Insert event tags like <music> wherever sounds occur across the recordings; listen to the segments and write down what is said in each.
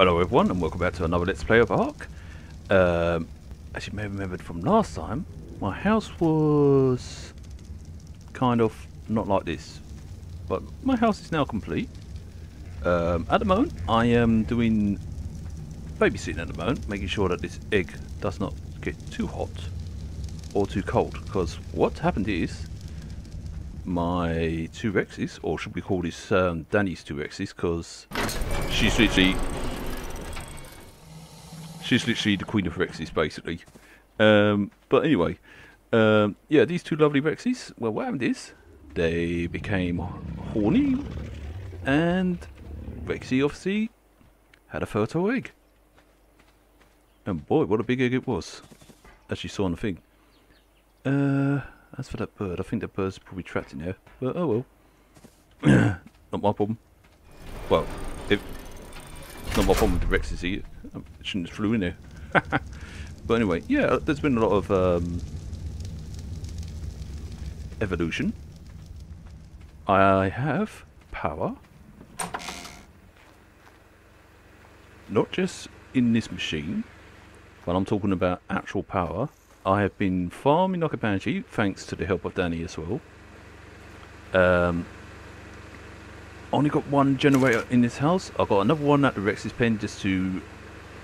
Hello everyone and welcome back to another Let's Play of Ark. Um, as you may have remembered from last time, my house was kind of not like this. But my house is now complete. Um, at the moment, I am doing babysitting at the moment, making sure that this egg does not get too hot or too cold. Because what happened is, my two Rexes, or should we call this um, Danny's two Rexes, because she's literally she's literally the queen of Rexes, basically. Um, but anyway, um, yeah, these two lovely Rexes, well, what happened is, they became horny, and Rexy obviously had a fertile egg. And boy, what a big egg it was, as you saw on the thing. Uh, as for that bird, I think that bird's probably trapped in there, but oh well. <coughs> Not my problem. Well, if not my problem with the Rexes. I shouldn't have flew in there. <laughs> but anyway, yeah, there's been a lot of um, evolution. I have power. Not just in this machine, but I'm talking about actual power. I have been farming like a banshee, thanks to the help of Danny as well. Um, only got one generator in this house. I've got another one at the Rex's pen just to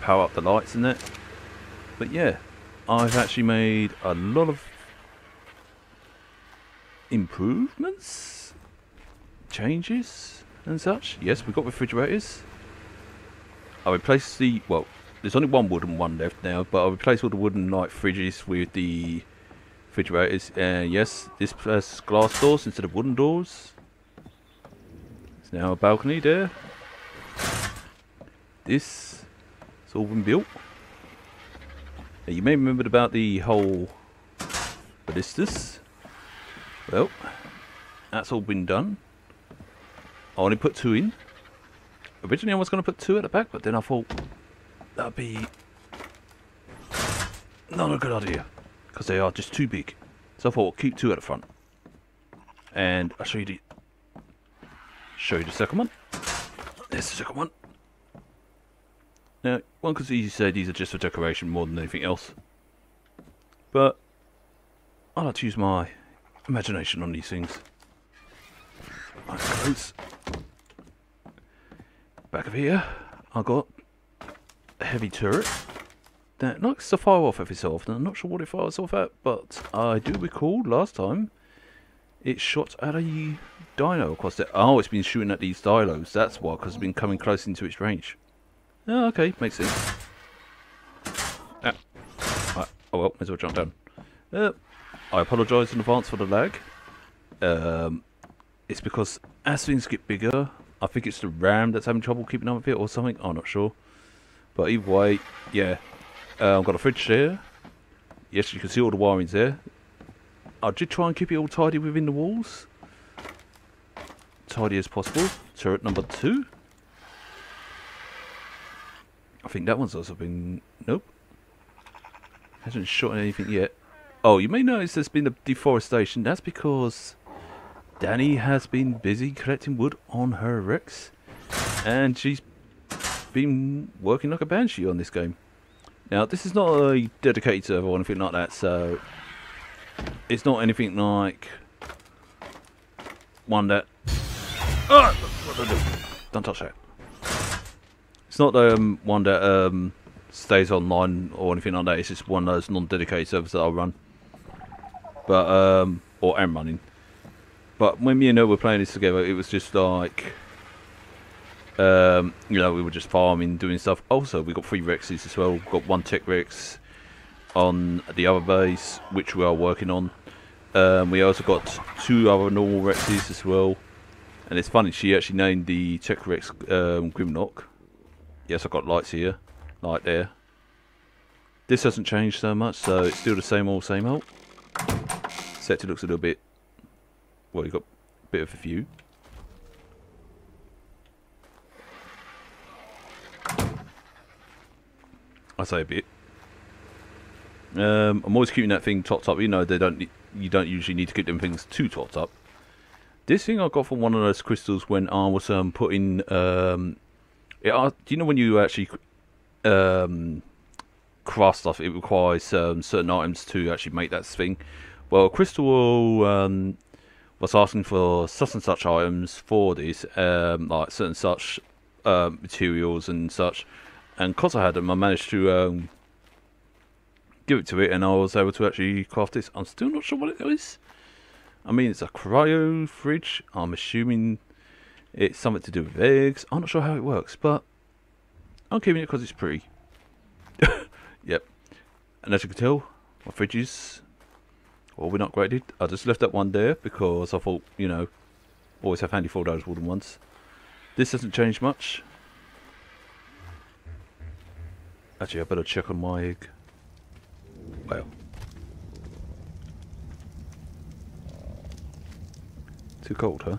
power up the lights in it. But yeah, I've actually made a lot of improvements, changes and such. Yes, we've got refrigerators. I replaced the, well, there's only one wooden one left now, but I replaced all the wooden like fridges with the refrigerators. And yes, this has glass doors instead of wooden doors. There's now a balcony there. This has all been built. Now you may remember about the whole ballistas. Well, that's all been done. I only put two in. Originally I was going to put two at the back, but then I thought that'd be not a good idea. Because they are just too big. So I thought keep two at the front. And I'll show you the show you the second one. There's the second one. Now, one could easily say these are just for decoration more than anything else. But I like to use my imagination on these things. Back of here, I got a heavy turret that likes to fire off every so often. I'm not sure what it fires off at, but I do recall last time it shot at a dino across there. Oh, it's been shooting at these dinos. That's why, because it's been coming close into its range. Oh, okay, makes sense. Ah. Right. Oh well, may as well jump down. Uh, I apologise in advance for the lag. Um, it's because as things get bigger, I think it's the RAM that's having trouble keeping up with it or something. I'm not sure. But either way, yeah. Uh, I've got a fridge there. Yes, you can see all the wirings there. I did try and keep it all tidy within the walls. Tidy as possible. Turret number two. I think that one's also been... Nope. Hasn't shot anything yet. Oh, you may notice there's been a deforestation. That's because Danny has been busy collecting wood on her Rex. And she's been working like a banshee on this game. Now, this is not a dedicated server or anything like that, so it's not anything like one that. Oh, don't touch that. It's not um, one that um, stays online or anything like that. It's just one of those non-dedicated servers that I run, but um, or am running. But when me and her were playing this together, it was just like, um, you know, we were just farming, doing stuff. Also, we got three Rexes as well. We've got one Tech Rex on the other base, which we are working on. Um, we also got two other normal Rexes as well. And it's funny, she actually named the Tech Rex um, Grimlock. Yes, I've got lights here, light there. This hasn't changed so much, so it's still the same old, same old. Sector looks a little bit well, you've got a bit of a view. I say a bit. Um, I'm always keeping that thing topped up. You know, they don't. You don't usually need to keep them things too topped up. This thing I got from one of those crystals when I was um, putting um, It, uh, do you know when you actually um, craft stuff, it requires um, certain items to actually make that thing? Well, Crystal um, was asking for such and such items for this, um, like certain such uh, materials and such. And because I had them, I managed to give it to it, and I was able to actually craft this. I'm still not sure what it is. I mean, it's a cryo fridge. I'm assuming it's something to do with eggs. I'm not sure how it works, but I'm keeping it because it's pretty. <laughs> yep. And as you can tell, my fridge is all been upgraded. I just left that one there because I thought, you know, always have handy four those wooden ones. This hasn't changed much. Actually, I better check on my egg. Too cold, huh?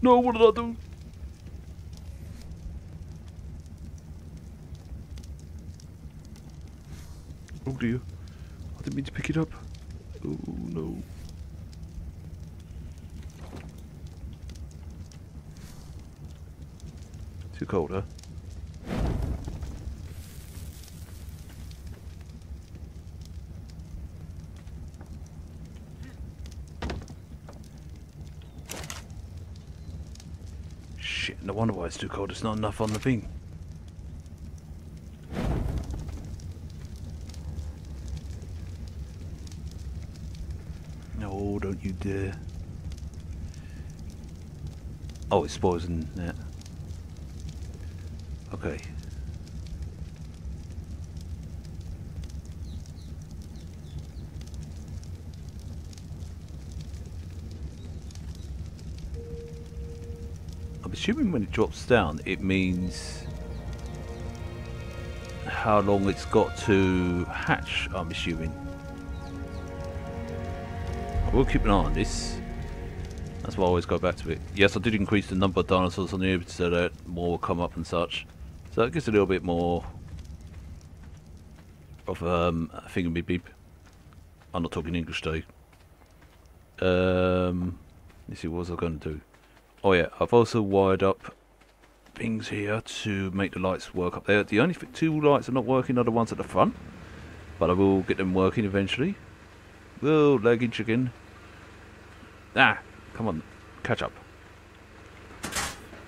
No, what did I do? Oh dear. I didn't mean to pick it up. Oh no. Too cold, huh? Shit, no wonder why it's too cold. It's not enough on the thing. No, don't you dare. Oh, it's poison. Yeah. Okay. Assuming when it drops down, it means how long it's got to hatch, I'm assuming. I will keep an eye on this. That's why I always go back to it. Yes, I did increase the number of dinosaurs on here so that more will come up and such. So it gives a little bit more of um, a thing beep beep. I'm not talking English though. Um, let's see, what was I going to do? Oh yeah, I've also wired up things here to make the lights work up there. The only two lights are not working are the ones at the front, but I will get them working eventually. Whoa, leggy chicken. Ah, come on, catch up.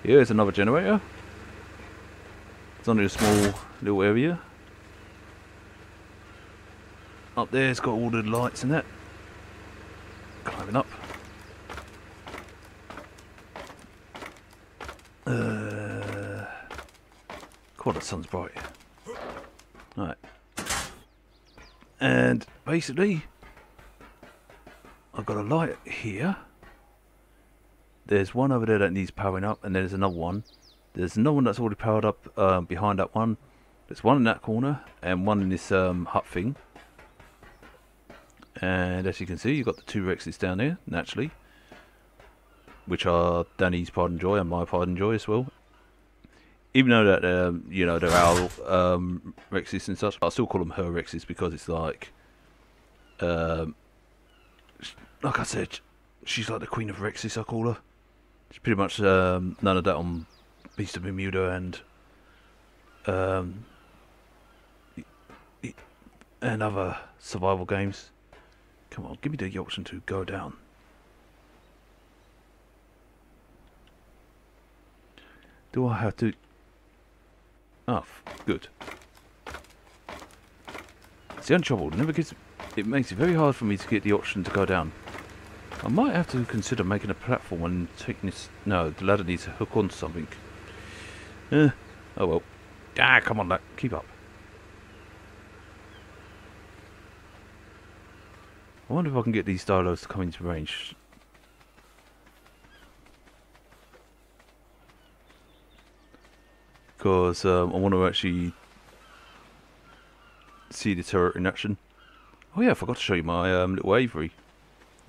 Here's another generator. It's only a small little area. Up there, it's got all the lights in it. Climbing up. Uh, the sun's bright. Right. And basically, I've got a light here. There's one over there that needs powering up, and there's another one. There's another one that's already powered up um, behind that one. There's one in that corner, and one in this um, hut thing. And as you can see, you've got the two Rexes down there, naturally which are Danny's Pride and Joy and my Pride and Joy as well. Even though that um, you know they're our um, Rexes and such, I still call them her Rexes because it's like, um, like I said, she's like the Queen of Rexes. I call her. She's pretty much um, none of that on Beast of Bermuda and um, and other survival games. Come on, give me the option to go down. Do I have to... Oh, good. It's the only trouble. It never gets... It makes it very hard for me to get the option to go down. I might have to consider making a platform and taking this... No, the ladder needs to hook onto something. Eh, oh well. Ah, come on, that. keep up. I wonder if I can get these dialogues to come into range. Because um, I want to actually see the turret in action. Oh yeah, I forgot to show you my um, little Avery.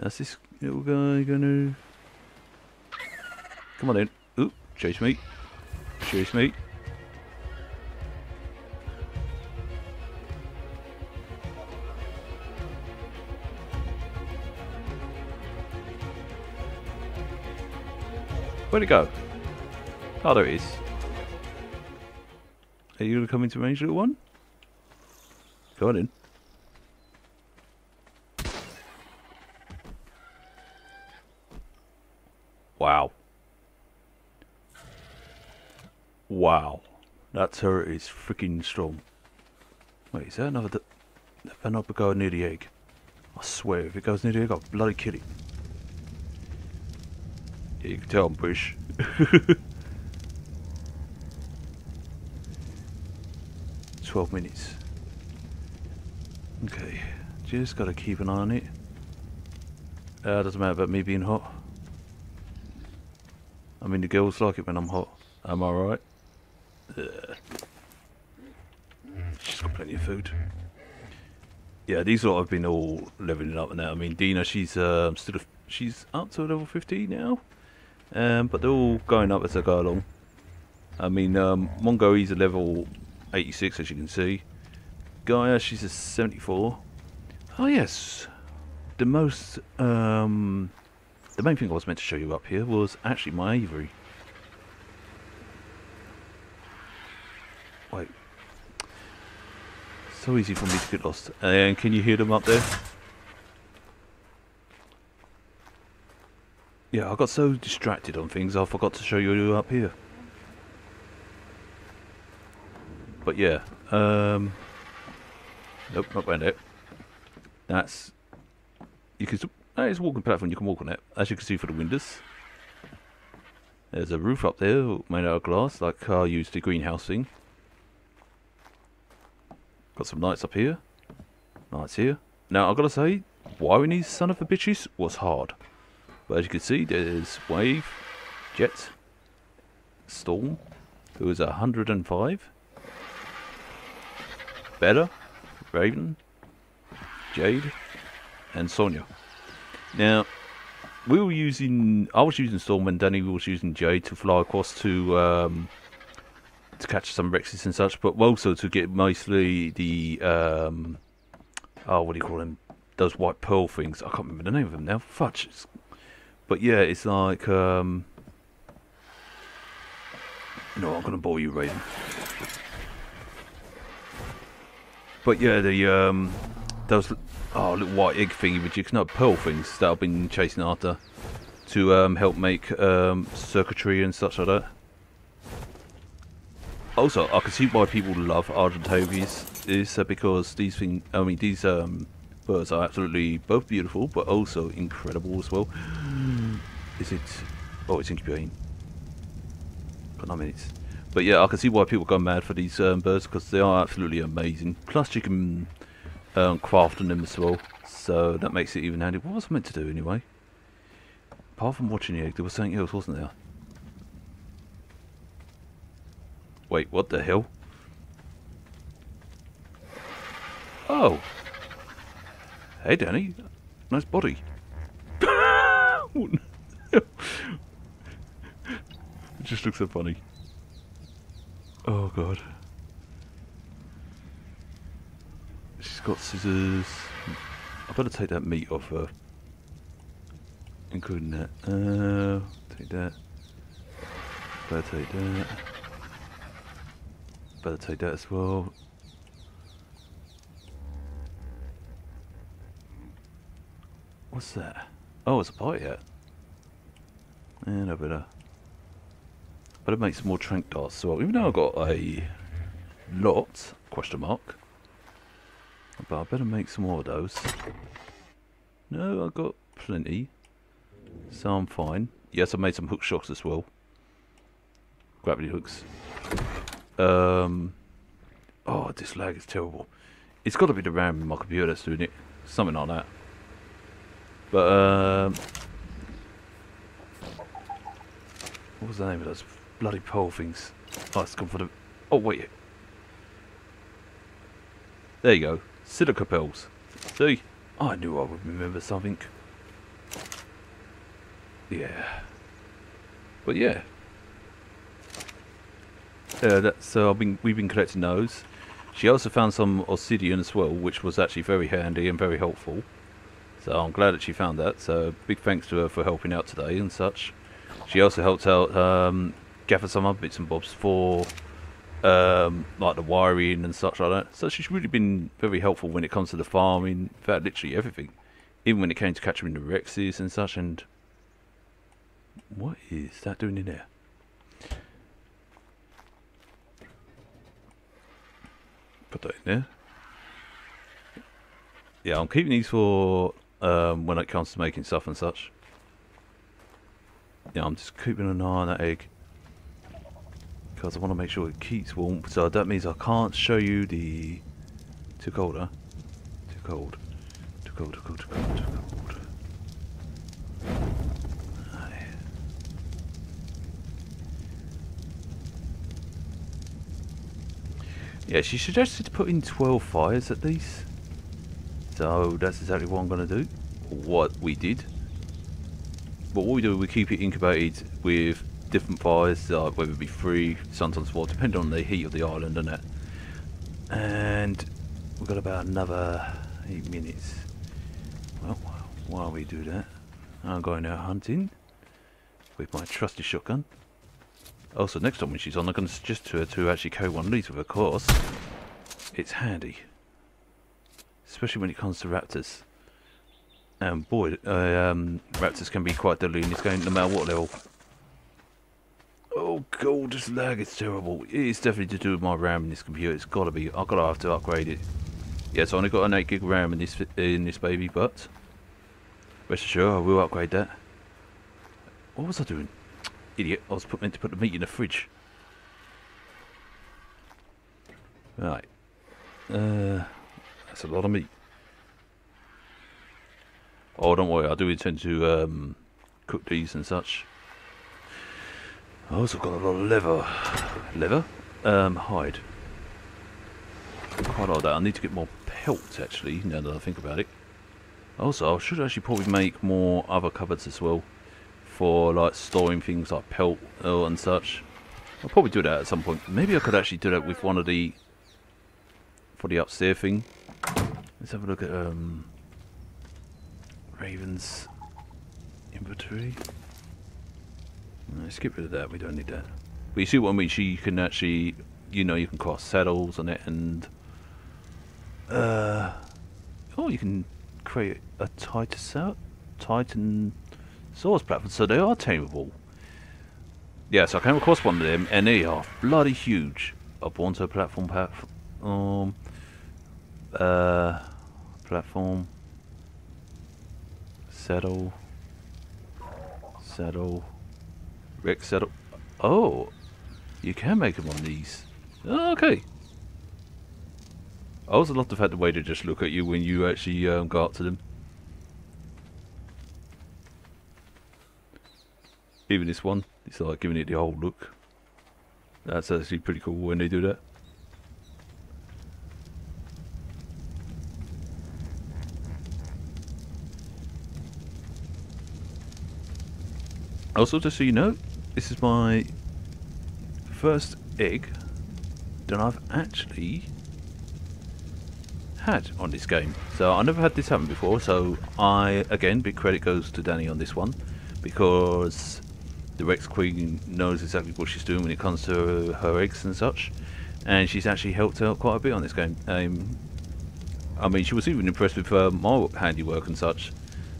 That's this little guy gonna... Come on in. Oop, chase me. Chase me. Where'd it go? Oh, there it is. Are you going to come into range, little one? Go on in. Wow. Wow. That turret is freaking strong. Wait, is there another... Better not go near the egg. I swear, if it goes near the egg, I'll bloody kill it. Yeah, you can tell I'm British. <laughs> 12 minutes. Okay, just gotta keep an eye on it. Uh, doesn't matter about me being hot. I mean, the girls like it when I'm hot. Am I right? Yeah. She's got plenty of food. Yeah, these lot have been all leveling up now. I mean, Dina, she's um, still she's up to level 50 now, um, but they're all going up as they go along. I mean, um, Mongo, he's a level 86 as you can see. Gaia, she's a 74. Oh yes, the most, um, the main thing I was meant to show you up here was actually my aviary. Wait. So easy for me to get lost. And can you hear them up there? Yeah, I got so distracted on things I forgot to show you up here. But yeah, um, nope, not around it. That's you can. That is a walking platform. You can walk on it, as you can see for the windows. There's a roof up there made out of glass, like car used the greenhouse thing. Got some lights up here. Lights here. Now I've got to say, wiring these son of a bitches was hard. But as you can see, there's Wave, Jet, Storm, who is 105. Beta, Raven, Jade, and Sonia. Now, we were using, I was using Storm and Danny was using Jade to fly across to um, to catch some Rexes and such, but also to get mostly the, um, oh, what do you call them? Those white pearl things. I can't remember the name of them now. Fudge. But yeah, it's like, um, no, I'm going to bore you, Raven. But yeah, the um, those oh little white egg thingy, which you not pearl things that I've been chasing after to um, help make um, circuitry and such like that. Also, I can see why people love Argentavis is uh, because these things, I mean, these um, birds are absolutely both beautiful, but also incredible as well. Is it? Oh, it's incubating. Got nine minutes. But yeah, I can see why people go mad for these um, birds because they are absolutely amazing. Plus, you can um, craft on them as well, so that makes it even handy. What was I meant to do anyway? Apart from watching the egg, there was something else, wasn't there? Wait, what the hell? Oh. Hey, Danny. Nice body. <laughs> <laughs> it just looks so funny. Oh god. She's got scissors. I better take that meat off her. Including that. Uh, take that. Better take that. Better take that as well. What's that? Oh, it's a pie yet. And I better Better make some more trank darts well. Even though I've got a lot, question mark. But I better make some more of those. No, I've got plenty. So I'm fine. Yes, I made some hook shocks as well. Gravity hooks. Um, oh, this lag is terrible. It's got to be the RAM in my computer that's doing it. Something like that. But, um, what was the name of those bloody pole things. Oh, it's gone for the... Oh, wait. There you go. Silica pearls. See? I knew I would remember something. Yeah. But yeah. Yeah, that's, so I've been, we've been collecting those. She also found some obsidian as well, which was actually very handy and very helpful. So I'm glad that she found that. So big thanks to her for helping out today and such. She also helped out um, gather some other bits and bobs for um, like the wiring and such like that. So she's really been very helpful when it comes to the farming, in fact, literally everything. Even when it came to catching the Rexes and such. And what is that doing in there? Put that in there. Yeah, I'm keeping these for um, when it comes to making stuff and such. Yeah, I'm just keeping an eye on that egg because I want to make sure it keeps warm. So that means I can't show you the too cold, huh? Too cold, too cold, too cold, too cold, too cold. Aye. Yeah, she suggested putting 12 fires at least. So that's exactly what I'm going to do. What we did. But what we do, we keep it incubated with different fires, uh, whether it be three, sometimes four, depending on the heat of the island and that. And we've got about another eight minutes. Well, while we do that, I'm going out hunting with my trusty shotgun. Also, next time when she's on, I'm going to suggest to her to actually carry one of these with her, of course. It's handy. Especially when it comes to raptors. And boy, uh, um, raptors can be quite deadly in this game, no matter what level. Oh god, this lag is terrible. It's definitely to do with my RAM in this computer. It's gotta be. I've gotta have to upgrade it. Yeah, so I only got an 8 gig RAM in this in this baby, but rest assured I will upgrade that. What was I doing? Idiot! I was put, meant to put the meat in the fridge. Right. Uh, that's a lot of meat. Oh, don't worry. I do intend to um, cook these and such. I also got a lot of leather. Leather? Um, hide. Quite a lot of that. I need to get more pelt, actually, now that I think about it. Also, I should actually probably make more other cupboards as well. For, like, storing things like pelt uh, and such. I'll probably do that at some point. Maybe I could actually do that with one of the... For the upstairs thing. Let's have a look at, um... Raven's inventory. Let's get rid of that, we don't need that. But you see what I mean, you can actually, you know, you can cross saddles on it and... Uh, oh, you can create a Titan, Titan source platform, so they are tameable. Yeah, so I came across one of them, and they are bloody huge. A platform, platform, uh, platform, saddle, saddle, Rex said, Oh, you can make them on these. Oh, okay. I also love the fact the way they just look at you when you actually um, go up to them. Even this one, it's like giving it the whole look. That's actually pretty cool when they do that. Also, just so you know, this is my first egg that I've actually had on this game. So I never had this happen before, so I, again, big credit goes to Danny on this one, because the Rex Queen knows exactly what she's doing when it comes to her eggs and such, and she's actually helped out quite a bit on this game. Um, I mean, she was even impressed with uh, my handiwork and such,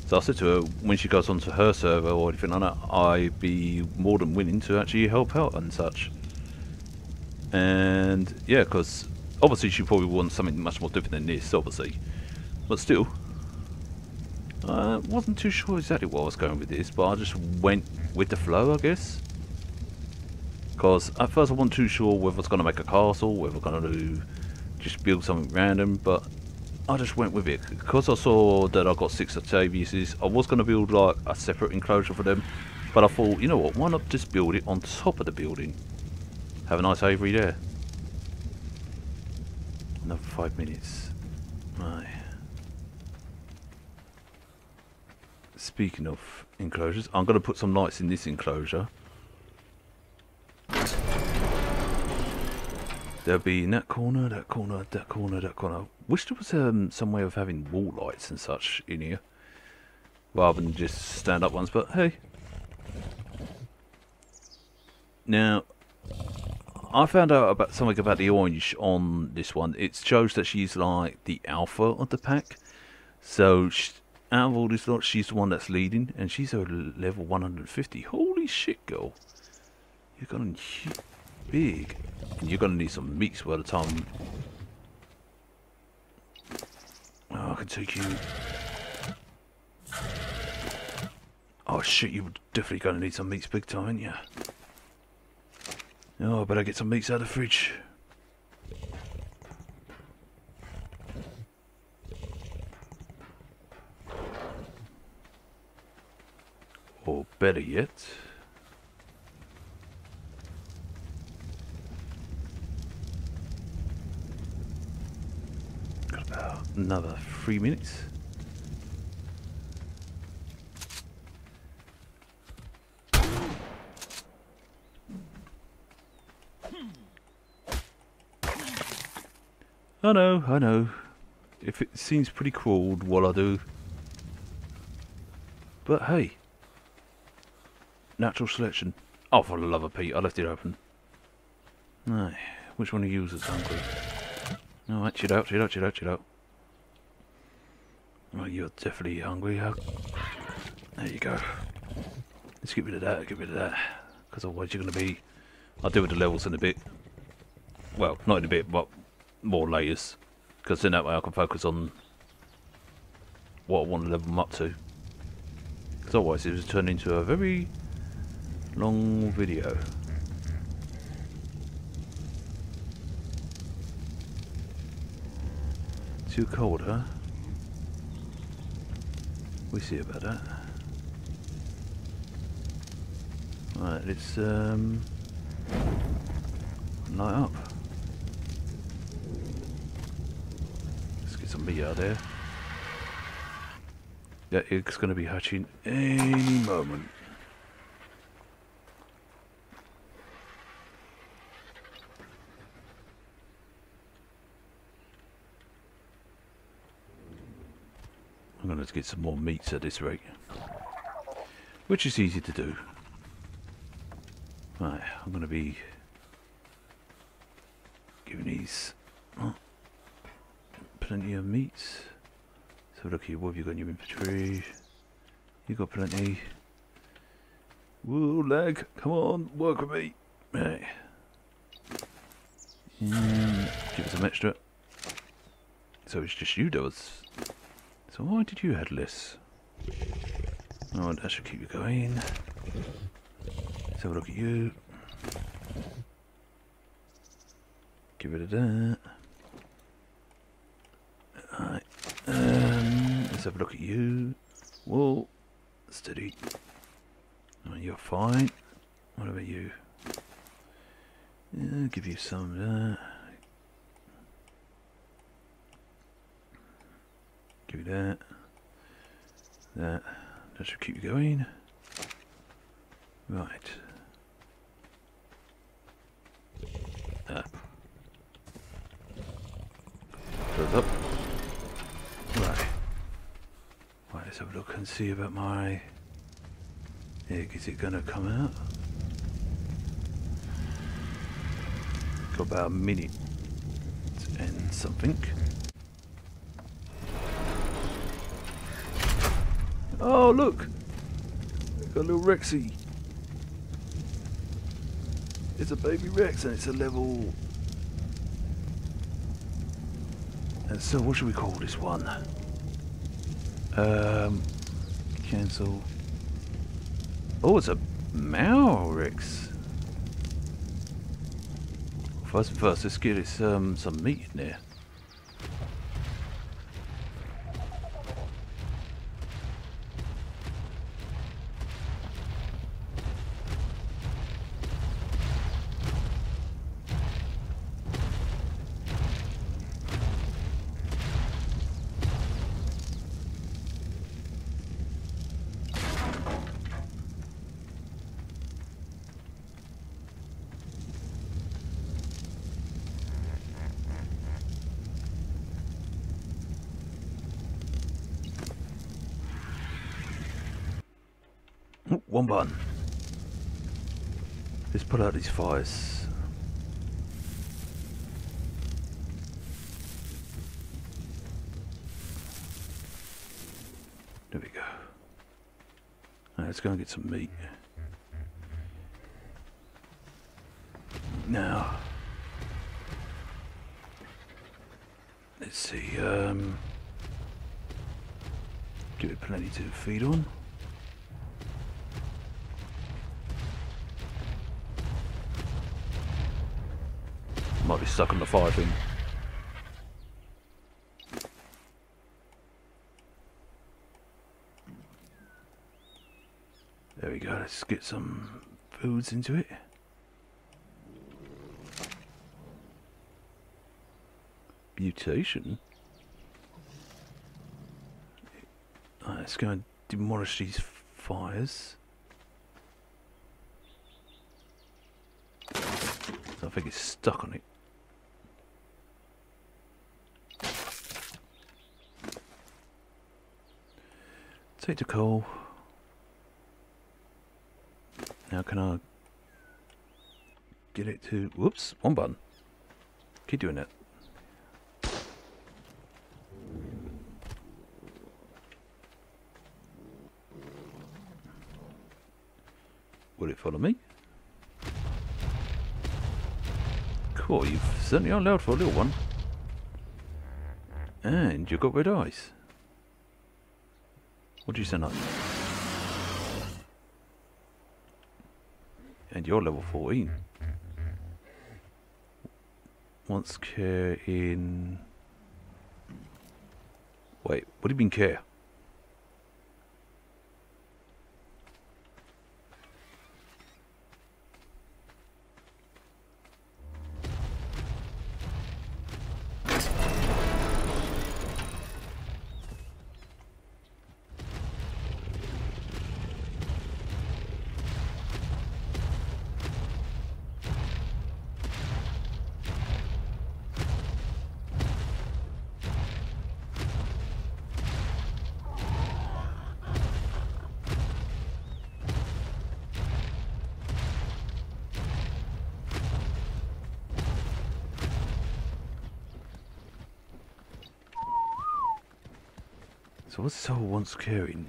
so I said to her, when she goes onto her server or anything like that, I'd be more than willing to actually help out and such. And yeah, because obviously she probably wants something much more different than this, obviously. But still, I wasn't too sure exactly what I was going with this, but I just went with the flow, I guess. Because at first I wasn't too sure whether I was going to make a castle, whether I was going to just build something random, but I just went with it because I saw that I got six Octaviuses. I was going to build like a separate enclosure for them, but I thought, you know what? Why not just build it on top of the building? Have a nice aviary there. Another five minutes. Right. Speaking of enclosures, I'm going to put some lights in this enclosure. There'll be in that corner, that corner, that corner, that corner. Wish there was um, some way of having wall lights and such in here. Rather than just stand up ones, but hey. Now, I found out about something about the orange on this one. It shows that she's like the alpha of the pack. So, she, out of all these lots, she's the one that's leading, and she's a level 150. Holy shit, girl! You're gonna big, and you're gonna need some meats by the time. Oh, I can take you. Oh shit, you're definitely gonna need some meats big time, aren't you? Oh, I better get some meats out of the fridge. Or better yet... Got about another three minutes. I know, I know. If it seems pretty cruel what I do. But hey. Natural selection. Oh, for the love of Pete, I left it open. No, which one of you is hungry? Alright, chill out, chill out, chill out, chill out. You're definitely hungry. Huh? There you go. Let's get rid of that, get rid of that. Because otherwise you're going to be... I'll deal with the levels in a bit. Well, not in a bit, but more layers because then that way I can focus on what I want to level them up to because otherwise it was turned into a very long video too cold huh we see about that right let's um light up Let's get some meat out there. That egg's going to be hatching any moment. Going to get some more meats at this rate. Which is easy to do. Right, I'm going to be giving these... Oh plenty of meats. So look here, what have you got in your inventory? You got plenty. Whoa, leg, come on, work with me. Right. Mm, give us some extra. So it's just you does. So why did you have less? Oh, that should keep you going. Let's have a look at you. Give it a that. All right. Um, let's have a look at you. Whoa, steady. Oh, you're fine. What about you? Yeah, give you some of that. Give you that. That. That should keep going. Right. Ah. Goes up. Right. Right, Let's have a look and see about my egg. Is it going to come out? Got about a minute and something. Oh, look! Got a little Rexy. It's a baby Rex and it's a level... And so what should we call this one? Um, cancel. Oh, it's a Maurix. First first, let's get us um, some meat in there. Put out these fires. There we go. Right, let's go and get some meat. Now, let's see. Um, give it plenty to feed on. Stuck on the fire thing. There we go, let's get some foods into it. Mutation? Right, let's go and demolish these fires. I think it's stuck on it. Take the coal. Now can I get it to... Whoops, one button. Keep doing that. Will it follow me? Cool, you've certainly are loud for a little one. And you've got red eyes. What do you sound like? And you're level 14. Wants care in... Wait, what do you mean care? What's whole wants caring?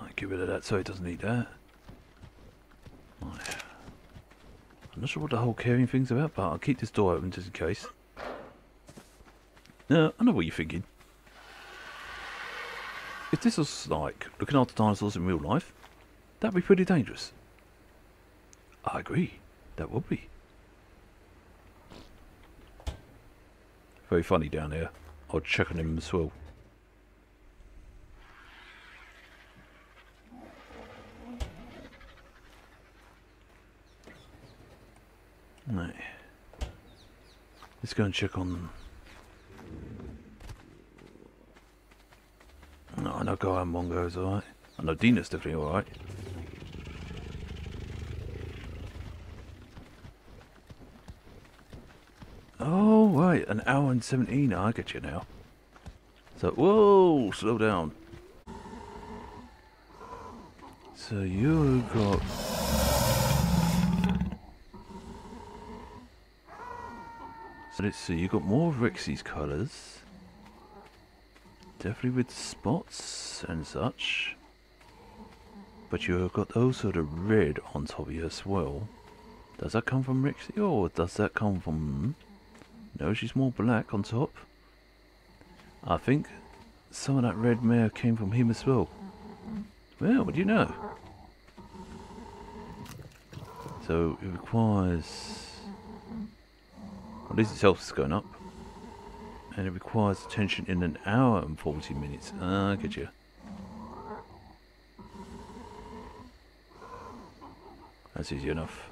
Right, get rid of that so it doesn't need that. Right. I'm not sure what the whole caring thing's about, but I'll keep this door open just in case. No, I know what you're thinking. If this was like looking after dinosaurs in real life, that'd be pretty dangerous. I agree. That would be. Very funny down there. I'll check on him as well. Right. Let's go and check on... No, I know Guy and Mongo's alright. I know Dina's definitely alright. Oh, right, an hour and 17, I get you now. So, whoa, slow down. So you've got... So let's see, You've got more of Rexy's colours. Definitely with spots and such. But you've got also the red on top of you as well. Does that come from Rexy or does that come from... No, she's more black on top. I think some of that red mare came from him as well. Well, what do you know? So it requires... At least its health is going up. And it requires attention in an hour and 40 minutes. Ah, I get you. That's easy enough.